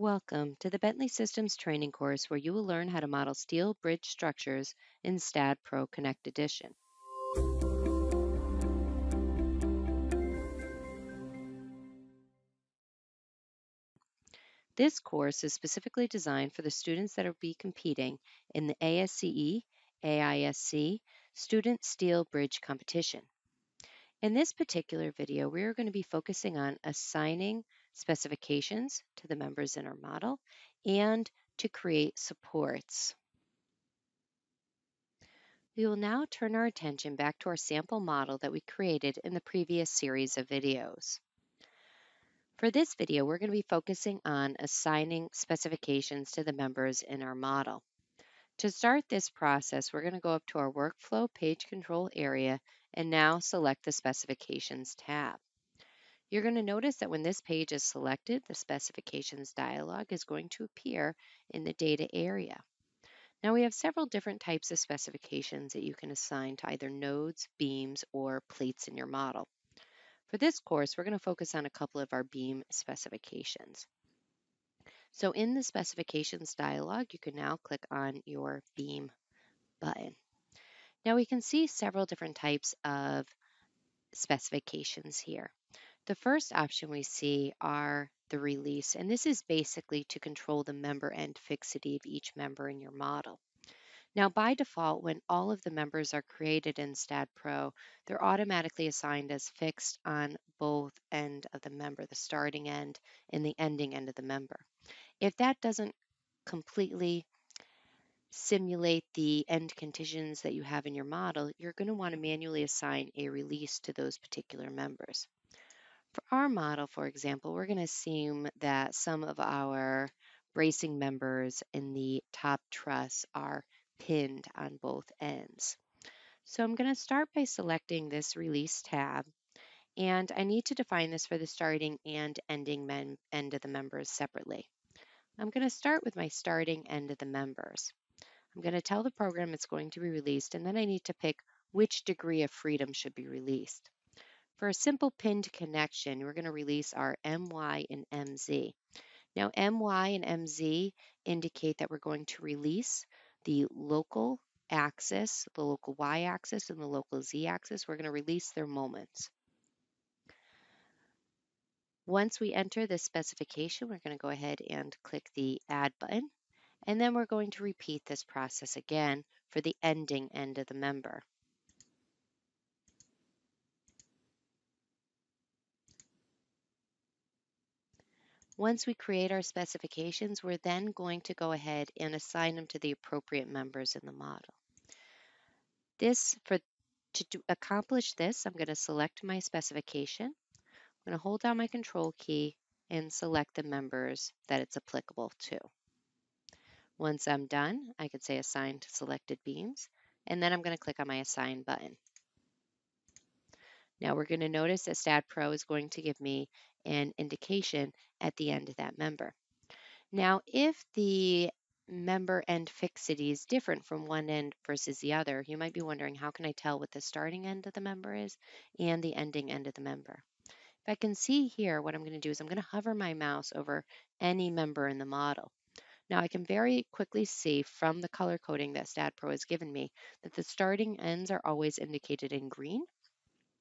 Welcome to the Bentley Systems training course where you will learn how to model steel bridge structures in STAAD Pro Connect Edition. This course is specifically designed for the students that will be competing in the ASCE, AISC Student Steel Bridge Competition. In this particular video, we are going to be focusing on assigning specifications to the members in our model and to create supports. We will now turn our attention back to our sample model that we created in the previous series of videos. For this video, we're going to be focusing on assigning specifications to the members in our model. To start this process, we're going to go up to our Workflow Page Control area and now select the Specifications tab. You're going to notice that when this page is selected, the Specifications dialog is going to appear in the Data area. Now we have several different types of specifications that you can assign to either nodes, beams, or plates in your model. For this course, we're going to focus on a couple of our beam specifications. So in the specifications dialog, you can now click on your beam button. Now we can see several different types of specifications here. The first option we see are the release, and this is basically to control the member end fixity of each member in your model. Now, by default, when all of the members are created in STAAD Pro, they're automatically assigned as fixed on both end of the member, the starting end and the ending end of the member. If that doesn't completely simulate the end conditions that you have in your model, you're going to want to manually assign a release to those particular members. For our model, for example, we're going to assume that some of our bracing members in the top truss are pinned on both ends. So I'm going to start by selecting this release tab and I need to define this for the starting and ending end of the members separately. I'm going to start with my starting end of the members. I'm going to tell the program it's going to be released, and then I need to pick which degree of freedom should be released. For a simple pinned connection, we're going to release our MY and MZ. Now, MY and MZ indicate that we're going to release the local axis, the local Y axis, and the local Z axis. We're going to release their moments. Once we enter this specification, we're going to go ahead and click the Add button. And then we're going to repeat this process again for the ending end of the member. Once we create our specifications, we're then going to go ahead and assign them to the appropriate members in the model. This, for to do, accomplish this, I'm going to select my specification. I'm going to hold down my control key and select the members that it's applicable to. Once I'm done, I could say assign to selected beams, and then I'm going to click on my assign button. Now we're going to notice that STAAD Pro is going to give me an indication at the end of that member. Now, if the member end fixity is different from one end versus the other, you might be wondering how can I tell what the starting end of the member is and the ending end of the member. If I can see here, what I'm going to do is I'm going to hover my mouse over any member in the model. Now I can very quickly see from the color coding that STAAD Pro has given me that the starting ends are always indicated in green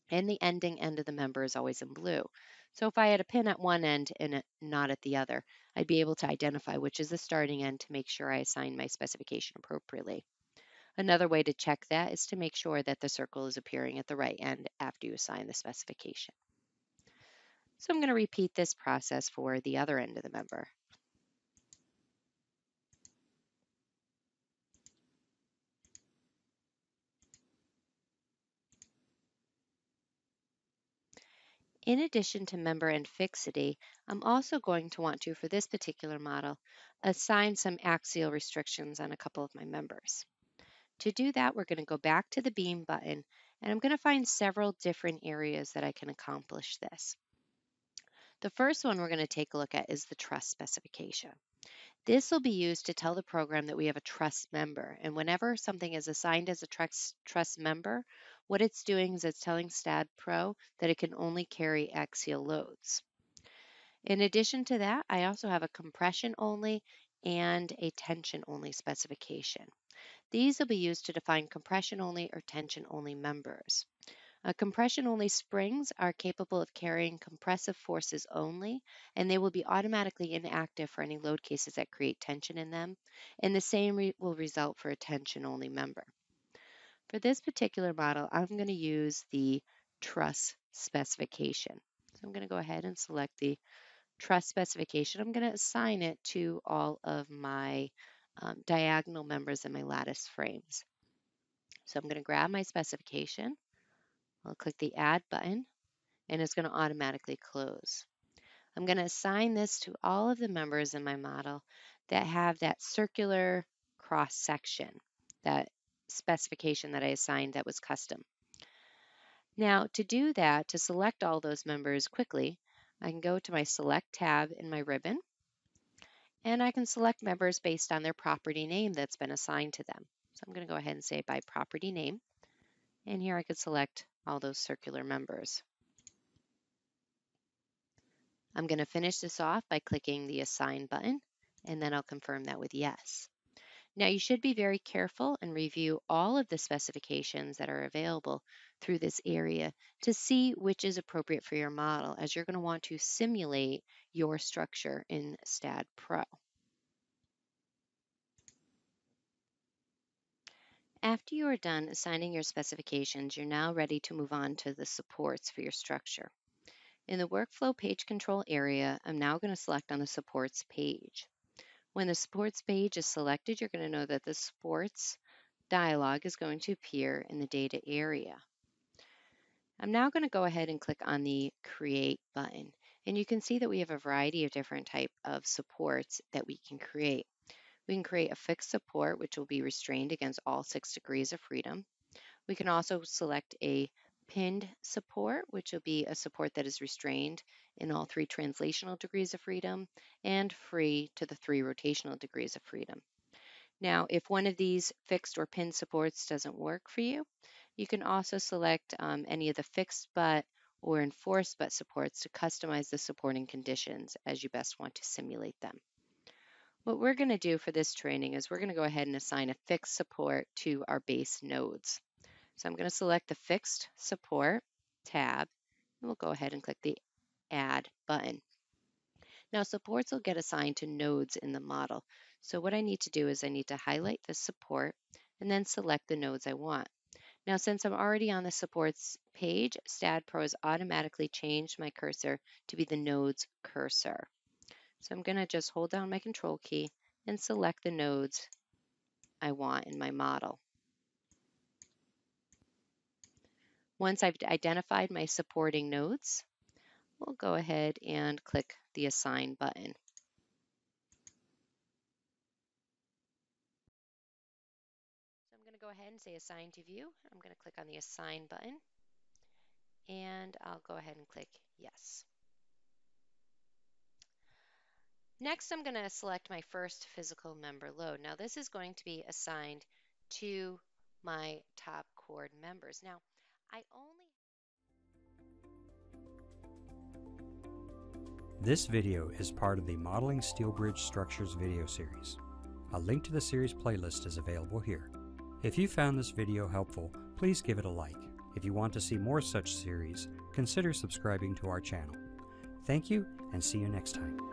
and the ending end of the member is always in blue. So if I had a pin at one end and not at the other, I'd be able to identify which is the starting end to make sure I assign my specification appropriately. Another way to check that is to make sure that the circle is appearing at the right end after you assign the specification. So I'm going to repeat this process for the other end of the member. In addition to member end fixity, I'm also going to want to, for this particular model, assign some axial restrictions on a couple of my members. To do that, we're going to go back to the beam button, and I'm going to find several different areas that I can accomplish this. The first one we're going to take a look at is the truss specification. This will be used to tell the program that we have a truss member. And whenever something is assigned as a trust, truss member, what it's doing is it's telling STAAD Pro that it can only carry axial loads. In addition to that, I also have a compression only and a tension only specification. These will be used to define compression only or tension only members. Uh, compression only springs are capable of carrying compressive forces only, and they will be automatically inactive for any load cases that create tension in them, and the same re will result for a tension only member. For this particular model, I'm going to use the truss specification. So I'm going to go ahead and select the truss specification. I'm going to assign it to all of my um, diagonal members in my lattice frames. So I'm going to grab my specification. I'll click the Add button, and it's going to automatically close. I'm going to assign this to all of the members in my model that have that circular cross section, that specification that I assigned that was custom. Now, to do that, to select all those members quickly, I can go to my Select tab in my ribbon, and I can select members based on their property name that's been assigned to them. So I'm going to go ahead and say by property name, and here I could select all those circular members. I'm going to finish this off by clicking the Assign button, and then I'll confirm that with Yes. Now you should be very careful and review all of the specifications that are available through this area to see which is appropriate for your model as you're going to want to simulate your structure in STAAD Pro. After you are done assigning your specifications, you're now ready to move on to the supports for your structure. In the Workflow Page Control area, I'm now going to select on the Supports page. When the supports page is selected, you're going to know that the supports dialog is going to appear in the data area. I'm now going to go ahead and click on the create button and you can see that we have a variety of different type of supports that we can create. We can create a fixed support which will be restrained against all six degrees of freedom. We can also select a pinned support, which will be a support that is restrained in all three translational degrees of freedom and free to the three rotational degrees of freedom. Now, if one of these fixed or pinned supports doesn't work for you, you can also select um, any of the fixed but or enforced but supports to customize the supporting conditions as you best want to simulate them. What we're going to do for this training is we're going to go ahead and assign a fixed support to our base nodes. So I'm going to select the Fixed Support tab, and we'll go ahead and click the Add button. Now supports will get assigned to nodes in the model. So what I need to do is I need to highlight the support and then select the nodes I want. Now since I'm already on the supports page, STAAD Pro has automatically changed my cursor to be the nodes cursor. So I'm going to just hold down my control key and select the nodes I want in my model. Once I've identified my supporting nodes, we'll go ahead and click the Assign button. So I'm going to go ahead and say Assign to View. I'm going to click on the Assign button, and I'll go ahead and click Yes. Next, I'm going to select my first physical member load. Now, this is going to be assigned to my top chord members. Now, I only This video is part of the Modeling Steel Bridge Structures video series. A link to the series playlist is available here. If you found this video helpful, please give it a like. If you want to see more such series, consider subscribing to our channel. Thank you and see you next time.